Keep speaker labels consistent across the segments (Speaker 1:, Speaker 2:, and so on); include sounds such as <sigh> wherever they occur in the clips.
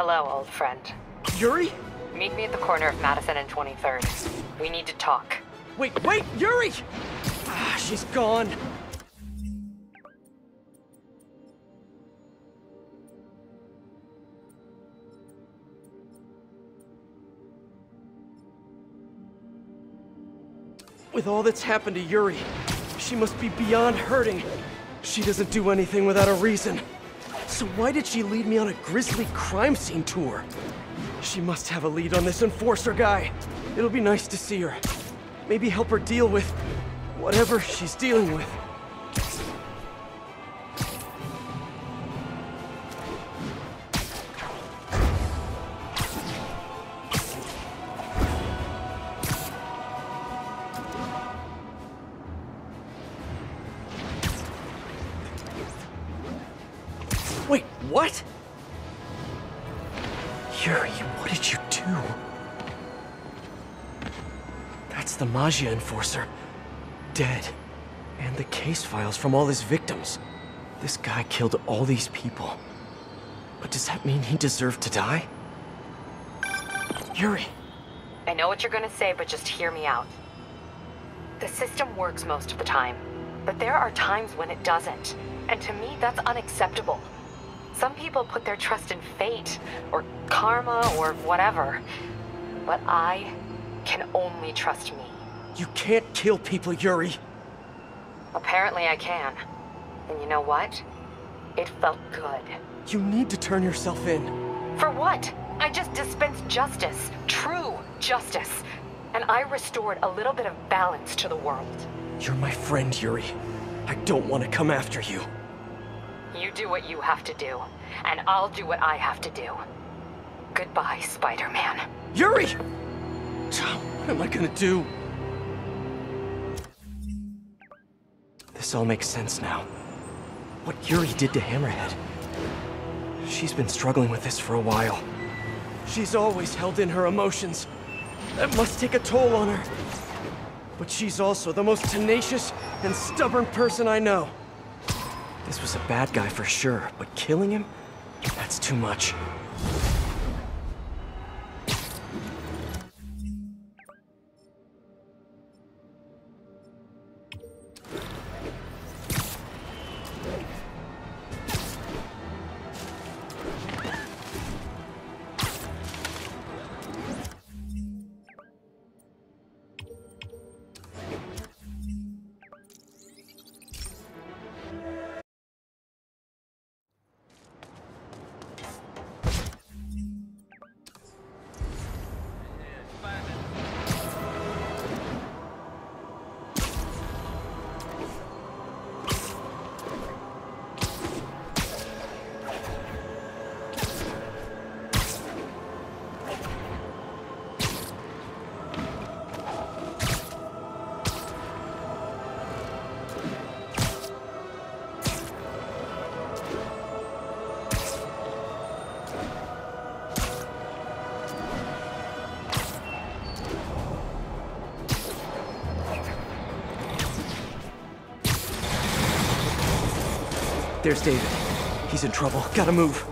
Speaker 1: Hello, old friend.
Speaker 2: Yuri?
Speaker 1: Meet me at the corner of Madison and 23rd. We need to talk.
Speaker 2: Wait, wait, Yuri! Ah, she's gone. With all that's happened to Yuri, she must be beyond hurting. She doesn't do anything without a reason. So why did she lead me on a grisly crime scene tour? She must have a lead on this enforcer guy. It'll be nice to see her. Maybe help her deal with whatever she's dealing with. What? Yuri, what did you do? That's the Maggia Enforcer. Dead. And the case files from all his victims. This guy killed all these people. But does that mean he deserved to die? Yuri,
Speaker 1: I know what you're gonna say, but just hear me out. The system works most of the time, but there are times when it doesn't. And to me, that's unacceptable. Some people put their trust in fate, or karma, or whatever. But I can only trust me.
Speaker 2: you can't kill people, Yuri.
Speaker 1: Apparently I can. And you know what? It felt good.
Speaker 2: You need to turn yourself in.
Speaker 1: For what? I just dispensed justice. True justice. And I restored a little bit of balance to the world.
Speaker 2: You're my friend, Yuri. I don't want to come after you.
Speaker 1: You do what you have to do, and I'll do what I have to do. Goodbye, Spider-Man.
Speaker 2: Yuri! Tom, what am I gonna do? This all makes sense now. What Yuri did to Hammerhead. She's been struggling with this for a while. She's always held in her emotions. That must take a toll on her. But she's also the most tenacious and stubborn person I know. This was a bad guy for sure, but killing him? That's too much. There's David. He's in trouble. Gotta move.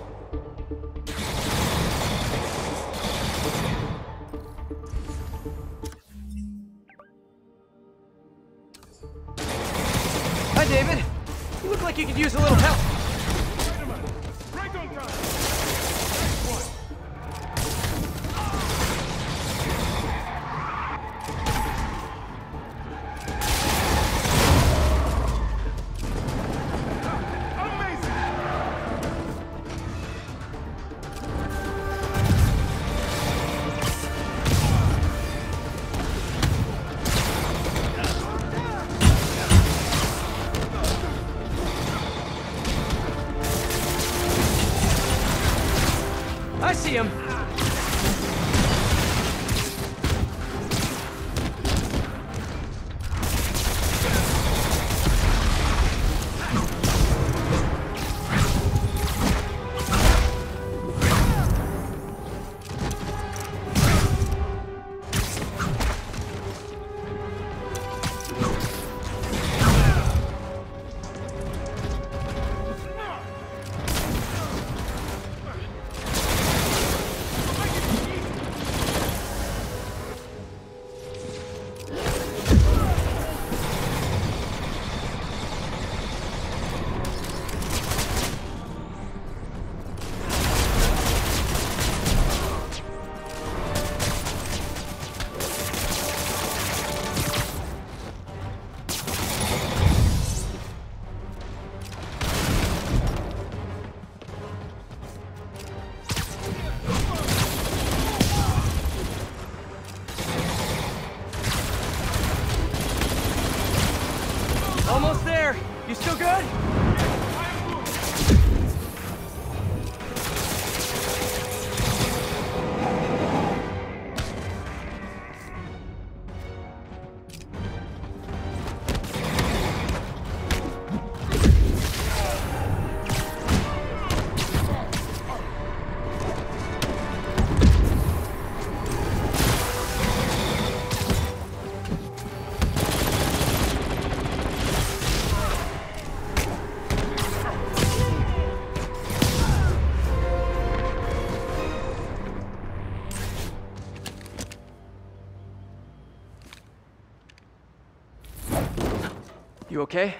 Speaker 2: You okay?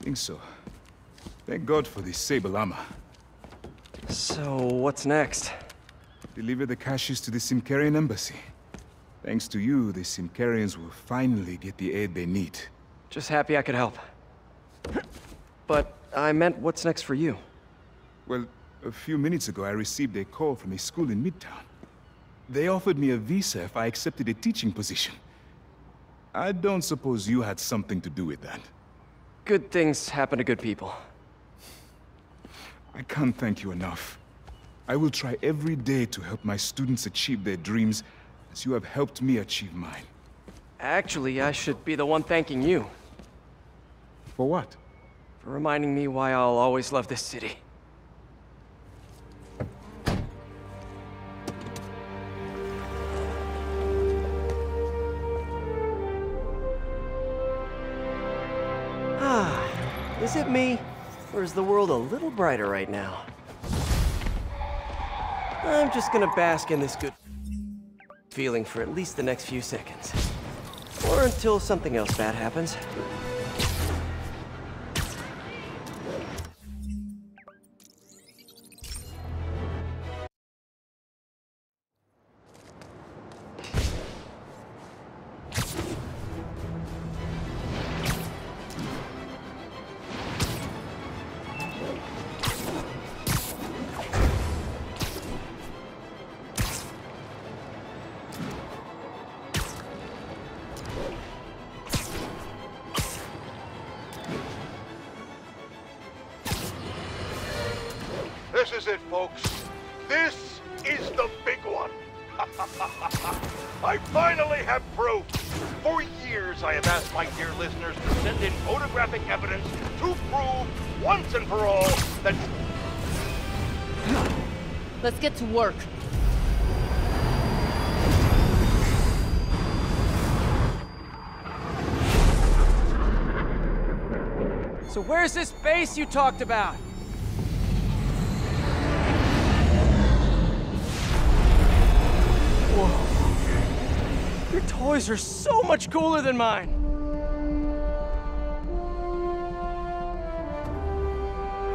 Speaker 3: Think so. Thank God for the Sable armor.
Speaker 2: So, what's next?
Speaker 3: Deliver the caches to the Symkarian embassy. Thanks to you, the Symkarians will finally get the aid they need.
Speaker 2: Just happy I could help. But I meant what's next for you?
Speaker 3: Well, a few minutes ago I received a call from a school in Midtown. They offered me a visa if I accepted a teaching position. I don't suppose you had something to do with that.
Speaker 2: Good things happen to good people.
Speaker 3: I can't thank you enough. I will try every day to help my students achieve their dreams as you have helped me achieve mine.
Speaker 2: Actually, I should be the one thanking you
Speaker 3: For what?
Speaker 2: for reminding me why I'll always love this city. Is it me? Or is the world a little brighter right now? I'm just gonna bask in this good feeling for at least the next few seconds. Or until something else bad happens.
Speaker 4: This is it, folks. This is the big one. <laughs> I finally have proof. For years, I have asked my dear listeners to send in photographic evidence to prove once and for all that
Speaker 5: Let's get to work.
Speaker 2: So where's this base you talked about? Whoa. Your toys are so much cooler than mine.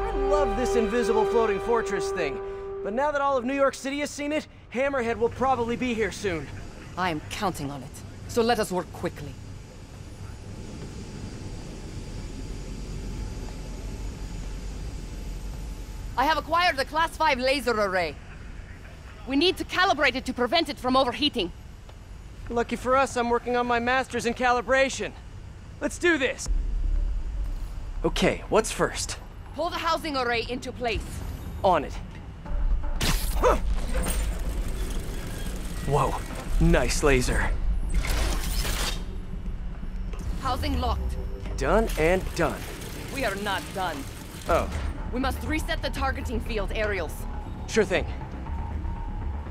Speaker 2: I love this invisible floating fortress thing. But now that all of New York City has seen it, Hammerhead will probably be here soon.
Speaker 5: I am counting on it. So let us work quickly. I have acquired the Class 5 laser array. We need to calibrate it to prevent it from overheating.
Speaker 2: Lucky for us, I'm working on my master's in calibration. Let's do this. Okay, what's first?
Speaker 5: Pull the housing array into place.
Speaker 2: On it. Huh. Whoa, nice laser.
Speaker 5: Housing locked.
Speaker 2: Done and done.
Speaker 5: We are not done.
Speaker 2: Oh,
Speaker 5: We must reset the targeting field aerials.
Speaker 2: sure thing.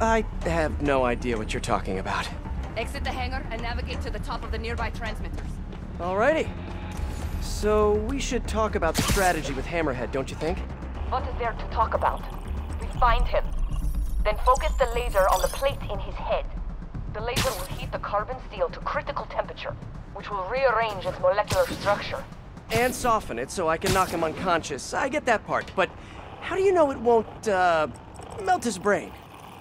Speaker 2: I have no idea what you're talking about.
Speaker 5: Exit the hangar and navigate to the top of the nearby transmitters.
Speaker 2: Alrighty. So, we should talk about the strategy with Hammerhead, don't you think?
Speaker 1: What is there to talk about? We find him. Then focus the laser on the plate in his head. The laser will heat the carbon steel to critical temperature, which will rearrange its molecular structure.
Speaker 2: And soften it so I can knock him unconscious. I get that part, but how do you know it won't, uh, melt his brain?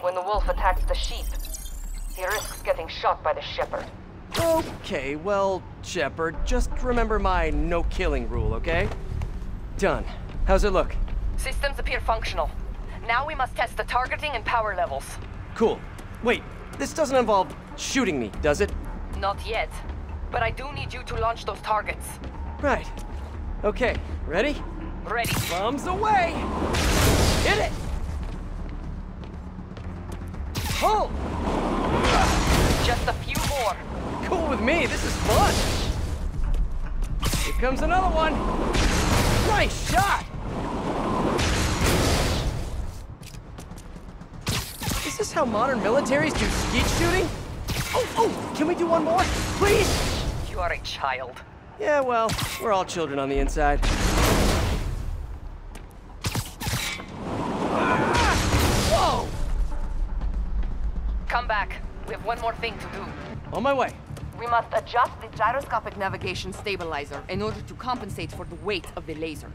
Speaker 1: When the wolf attacks the sheep, he risks getting shot by the shepherd.
Speaker 2: Okay, well, Shepard, just remember my no killing rule, okay? Done. How's it look?
Speaker 1: Systems appear functional. Now we must test the targeting and power levels.
Speaker 2: Cool. Wait, this doesn't involve shooting me, does it?
Speaker 1: Not yet. But I do need you to launch those targets.
Speaker 2: Right. Okay, ready?
Speaker 1: Ready.
Speaker 2: Bombs away! Hit it! Pull!
Speaker 1: Just a few more.
Speaker 2: Cool with me, this is fun! Here comes another one! Nice shot! Is this how modern militaries do skeet shooting? Oh, oh, can we do one more? Please?
Speaker 1: You are a child.
Speaker 2: Yeah, well, we're all children on the inside.
Speaker 1: One more thing to do.
Speaker 2: On my way.
Speaker 5: We must adjust the gyroscopic navigation stabilizer in order to compensate for the weight of the laser.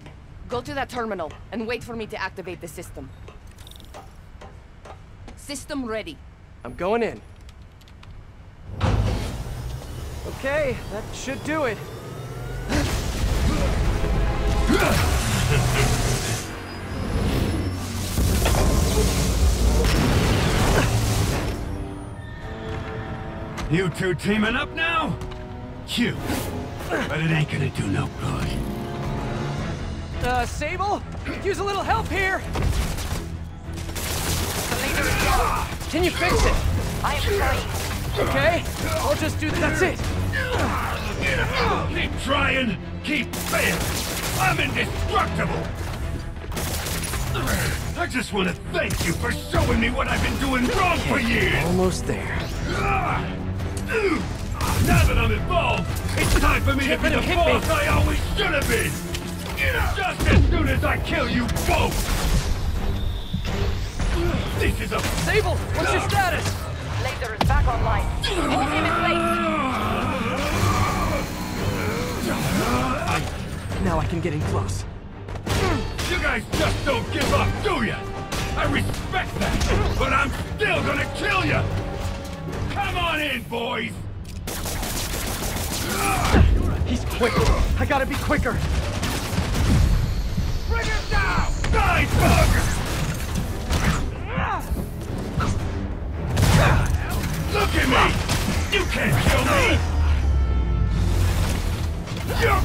Speaker 5: Go to that terminal and wait for me to activate the system. System ready.
Speaker 2: I'm going in. Okay, that should do it.
Speaker 6: You two teaming up now? Cute. But it ain't gonna do no good.
Speaker 2: Uh, Sable? Use a little help here!
Speaker 1: The laser is down.
Speaker 2: Can you fix it?
Speaker 1: I am trying.
Speaker 2: Okay, I'll just do that's it.
Speaker 6: Keep trying, keep failing. I'm indestructible. I just want to thank you for showing me what I've been doing wrong for years.
Speaker 2: Almost there.
Speaker 6: Now that I'm involved, it's time for me to be
Speaker 2: let
Speaker 6: the
Speaker 2: him hit me.
Speaker 6: I always should have been. Just as soon as I kill you both. This is a
Speaker 2: Sable, what's your status?
Speaker 1: Laser is back online. Hold him in place.
Speaker 2: Now I can get in close.
Speaker 6: You guys just don't give up, do ya? I respect that, but I'm still gonna kill ya! Come on in, boys!
Speaker 2: He's quick. I gotta be quicker.
Speaker 6: Bring him down! Die, bug! Look at me! You can't kill me! You're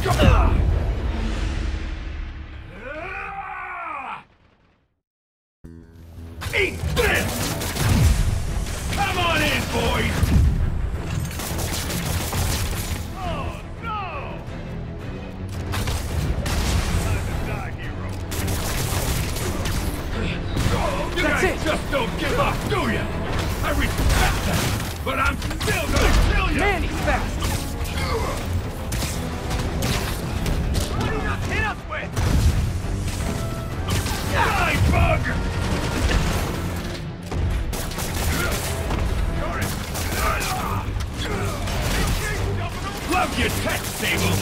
Speaker 6: Your tech, Sable!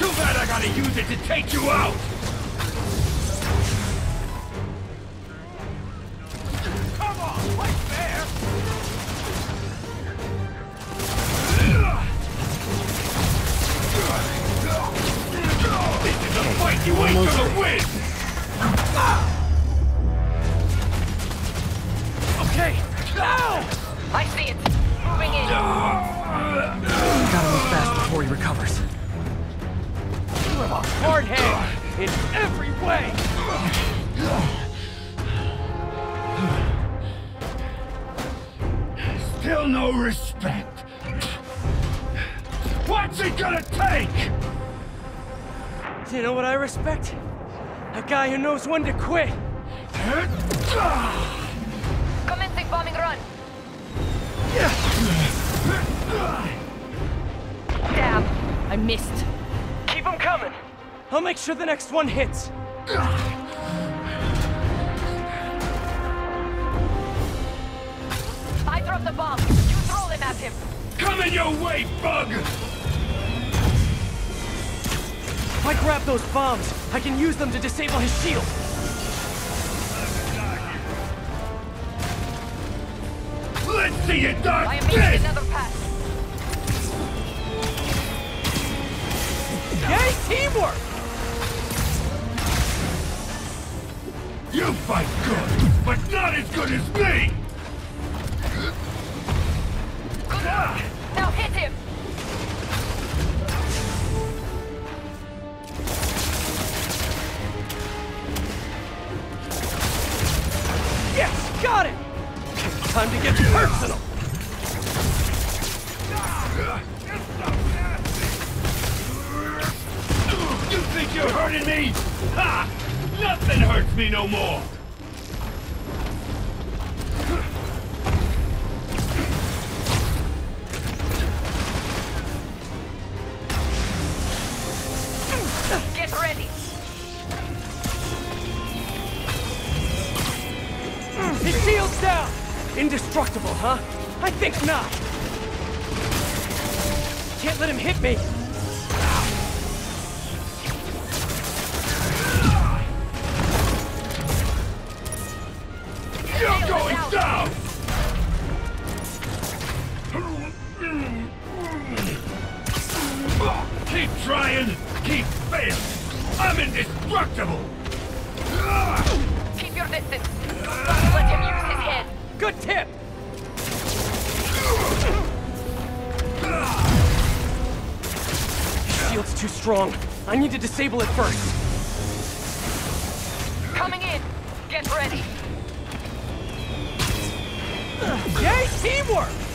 Speaker 6: Too bad I gotta use it to take you out! Come on, fight fair! This is a fight you ain't gonna win!
Speaker 1: In
Speaker 2: every way.
Speaker 6: Still no respect. What's it gonna take?
Speaker 2: Do You know what I respect? A guy who knows when to quit.
Speaker 1: Commencing bombing run. Damn.
Speaker 5: I missed.
Speaker 2: Keep him coming. I'll make sure the next one hits.
Speaker 1: I dropped the bomb. You throw them at him.
Speaker 6: Coming your way, bug!
Speaker 2: If I grab those bombs, I can use them to disable his shield.
Speaker 6: Let's see you
Speaker 1: I
Speaker 6: dodge
Speaker 1: am making another pass.
Speaker 2: Yay, teamwork!
Speaker 6: You fight good, but not as good as me!
Speaker 1: Good. Now hit him.
Speaker 2: Yes, got it! Time to get personal!
Speaker 6: You think you're hurting me? Ha! Nothing hurts me no more!
Speaker 1: Get ready.
Speaker 2: His shield's down! Indestructible, huh? I think not! Can't let him hit me!
Speaker 6: You're going down! Keep trying, keep failing. I'm indestructible!
Speaker 1: Keep your distance. Don't let him use his head.
Speaker 2: Good tip! Shield's too strong. I need to disable it first.
Speaker 1: Coming in. Get ready.
Speaker 2: Yay, teamwork!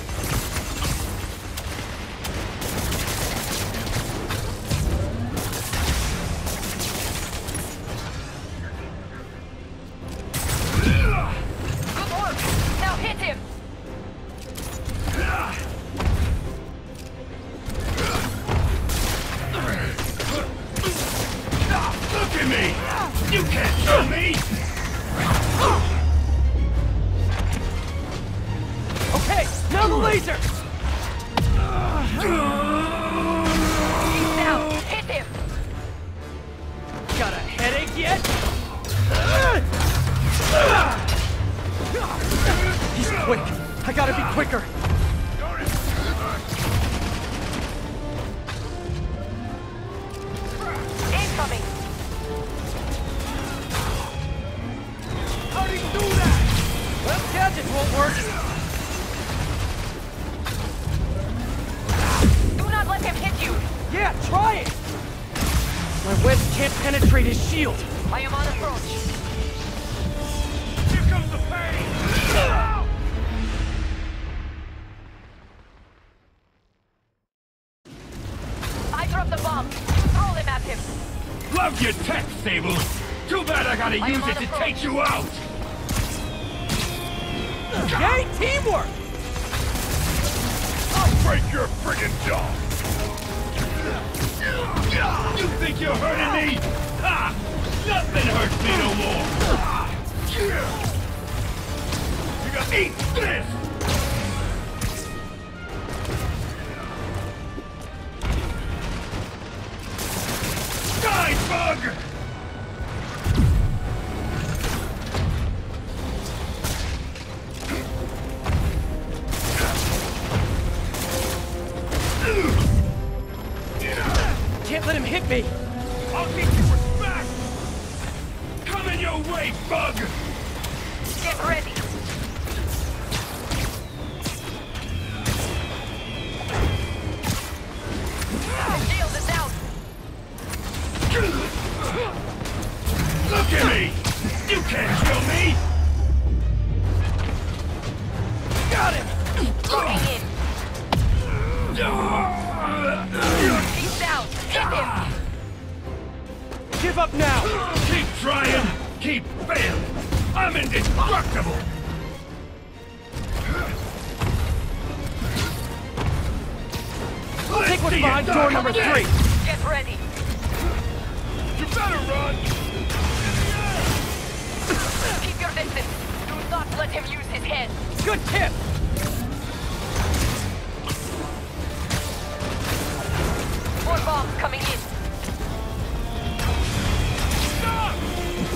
Speaker 6: Can't
Speaker 2: his shield.
Speaker 1: I am on approach.
Speaker 6: Here comes the pain!
Speaker 1: I dropped the bomb. Throw them at him.
Speaker 6: Love your tech, Sable! Too bad I gotta
Speaker 1: I
Speaker 6: use it to
Speaker 1: approach.
Speaker 6: take you out!
Speaker 2: Yay, teamwork!
Speaker 6: I'll break your friggin' jaw! You think you're hurting me? Nothing hurts me no more!
Speaker 2: Up now!
Speaker 6: Keep trying, keep failing! I'm indestructible!
Speaker 2: I'll take what's behind door number three.
Speaker 1: Get ready.
Speaker 6: You better run!
Speaker 1: Keep your distance. Do not let him use his head.
Speaker 2: Good tip!
Speaker 1: More bombs coming in.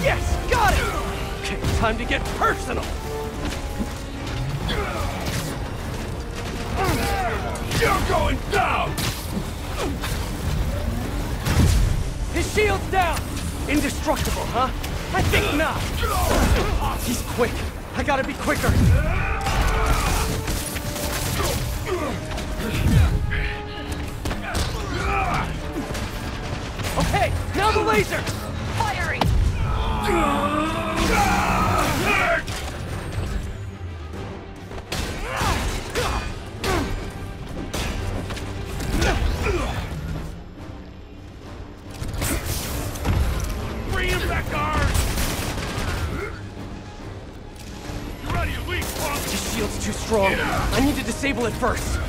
Speaker 2: Yes, got it! Okay, time to get personal.
Speaker 6: You're going down!
Speaker 2: His shield's down! Indestructible, huh? I think not. He's quick. I gotta be quicker. Okay, now the laser! Shield's too strong. I need to disable it first.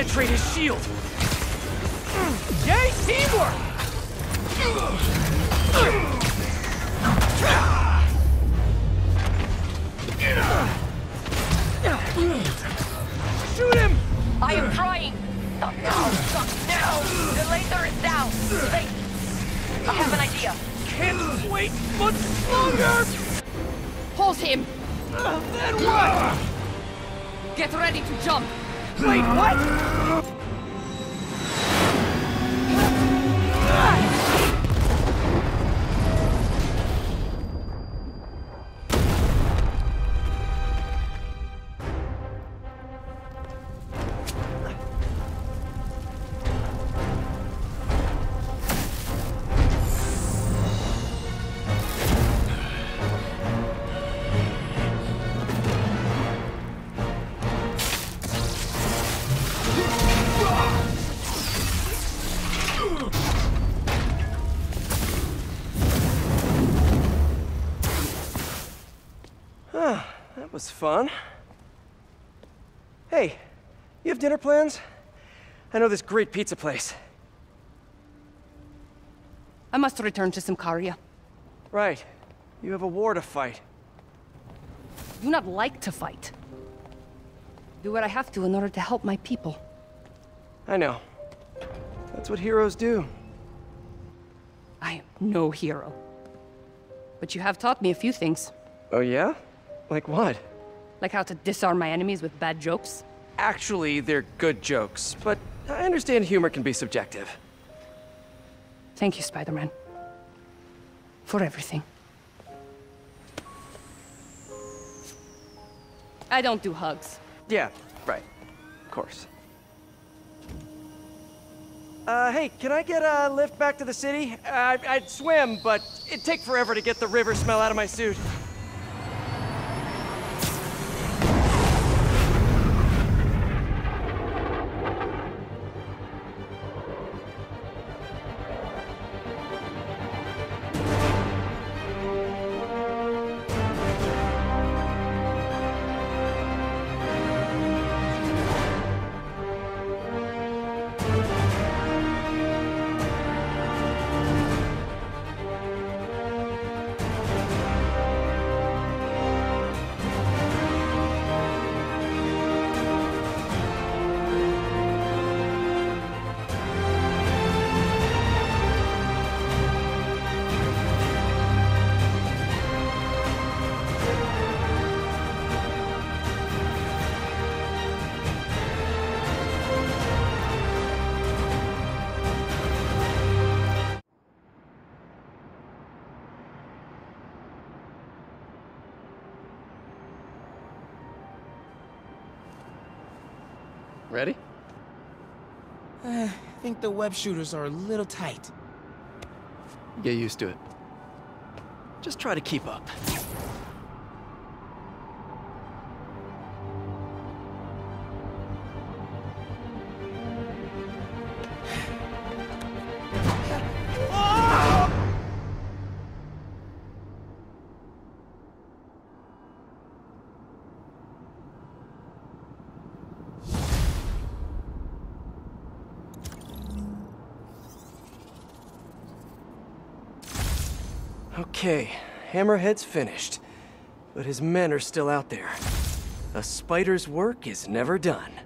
Speaker 2: Penetrate his shield. Yay, teamwork! Shoot him!
Speaker 1: I am trying! Oh, no! No! The laser is down! Wait! I have an idea.
Speaker 2: Can't wait much longer!
Speaker 5: Pulse him!
Speaker 2: Then what?
Speaker 5: Get ready to jump!
Speaker 2: Wait, what? Was fun. Hey, you have dinner plans? I know this great pizza place.
Speaker 5: I must return to Symkaria.
Speaker 2: Right. You have a war to fight.
Speaker 5: I do not like to fight. Do what I have to in order to help my people.
Speaker 2: I know. That's what heroes do.
Speaker 5: I am no hero. But you have taught me a few things.
Speaker 2: Oh, yeah? Like what?
Speaker 5: Like how to disarm my enemies with bad jokes.
Speaker 2: Actually, they're good jokes, but I understand humor can be subjective.
Speaker 5: Thank you, Spider-Man. For everything. I don't do hugs.
Speaker 2: Yeah, right. Of course. Uh, hey, can I get a lift back to the city? Uh, I'd swim, but it'd take forever to get the river smell out of my suit.
Speaker 7: Think the web shooters are a little tight.
Speaker 2: Get used to it. Just try to keep up. Okay, Hammerhead's finished. But his men are still out there. A spider's work is never done.